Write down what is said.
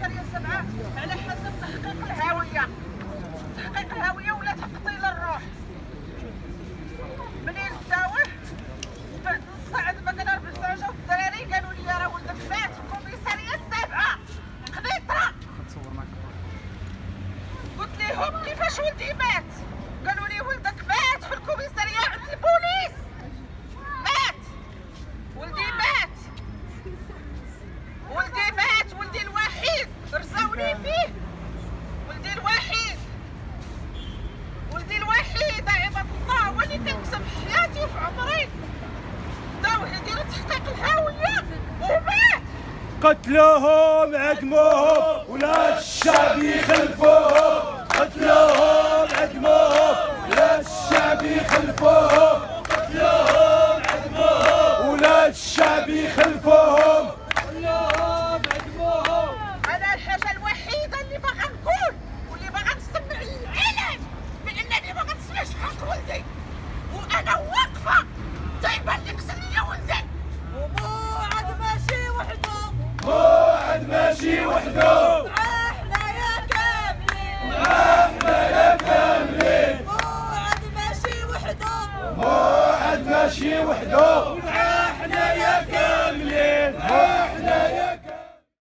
على حسب تحقيق الهوية. تحقيق الهوية ولا تقتيل الروح. منين داوه بعد نص ساعه كنا ربنا جاو الدراري قالوا لي راه ولدك مات في الكوميسارية السابعة. خضيطره قلت لهم كيفاش ولدي مات قالوا لي ولدك مات في الكوميساريه عند البوليس مات ولدي مات ولدي مات ولدي الوحيد رزاوني فيه ولدي الوحيد ولدي الوحيد عباد الله هو اللي كنكسب في حياتي وفي عمري داوه يديروا تحقيق الهويه ومات قتلوهم عدموهم ولا الشعب يخلفوهم يمشي وحده. إحنا يا كاملين. إحنا يا كاملين. موعد ماشي وحدو موعد ماشي إحنا يا